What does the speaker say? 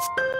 you